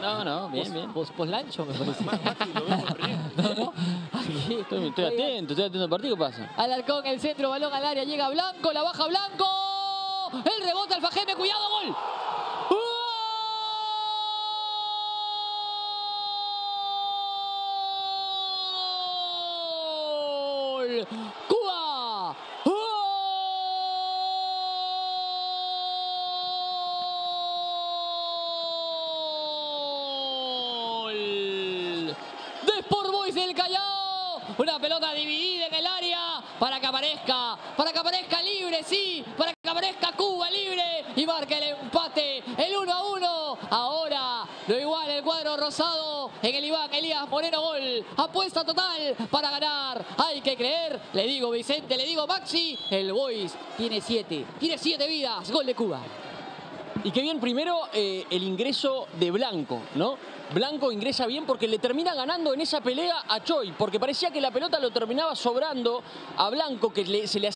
No, no, bien, bien. pos- Poslancho, me parece. Maxi, lo vemos riendo. No, no. Aquí. Estoy, estoy atento, estoy atento al partido, ¿qué pasa? Alarcón, el centro, balón al área, llega Blanco, la baja Blanco. El rebote al Fajeme, cuidado, gol. ¡Gol! Una pelota dividida en el área para que aparezca, para que aparezca libre, sí, para que aparezca Cuba libre y marque el empate, el 1 a 1. Ahora lo igual el cuadro rosado en el Iván Elías Moreno Gol. Apuesta total para ganar. Hay que creer, le digo Vicente, le digo Maxi, el Boys tiene siete, tiene siete vidas. Gol de Cuba. Y qué bien, primero, eh, el ingreso de Blanco, ¿no? Blanco ingresa bien porque le termina ganando en esa pelea a Choi, porque parecía que la pelota lo terminaba sobrando a Blanco, que le- se le